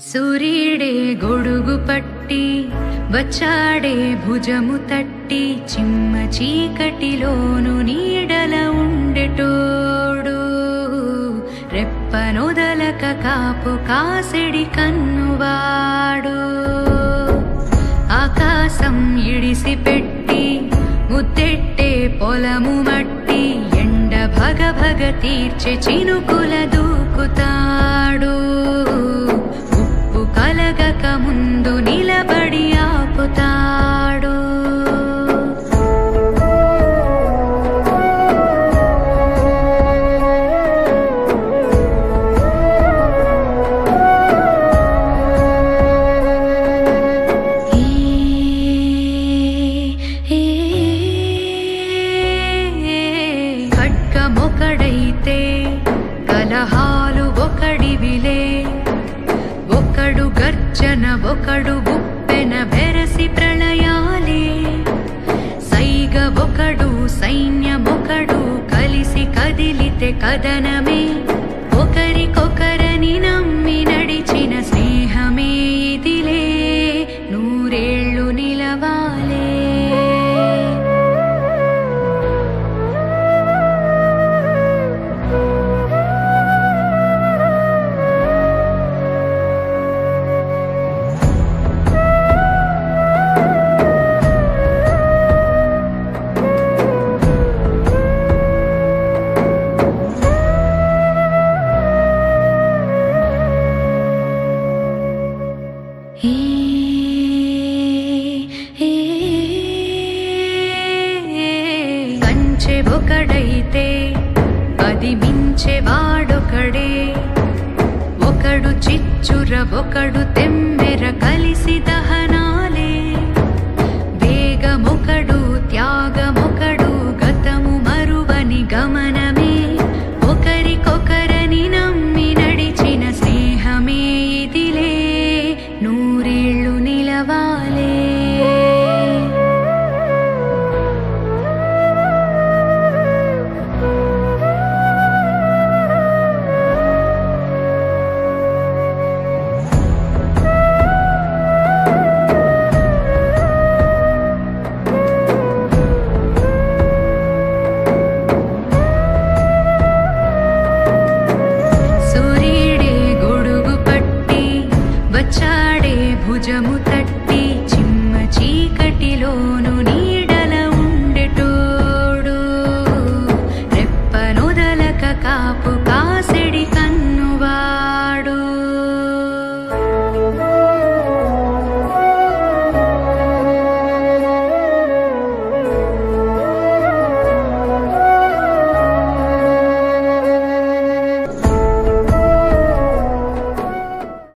సూర్యుడే గొడుగు పట్టి వచ్చాడే భుజము తట్టి చిమ్మ చీకటిలోను నీడల ఉండెటోడు. రెప్పనొదలక కాపు కాసిడి కన్నువాడు. ఆకాశం ఇడిసి పెట్టి ముద్దెట్టే పొలము మట్టి ఎండ భగ భగ తీర్చే చినుకుల దూకుతాడు. ఖడ్గమొకడైతే కలహాలు ఒకడివిలే ఒకడు గర్జన ఒకడు గుప్పెన బెరసి ప్రళయాలే. సైగ ఒకడు సైన్యమొకడు కలిసి కదిలితే కదనమే ఒకరికొకరని నమ్మి నడిచిన స్నేహమే ఇదిలే. నూరేళ్ళు నిలవాలే. వాడొకడే. ఒకడు చిచ్చుర ఒకడు తెమ్మె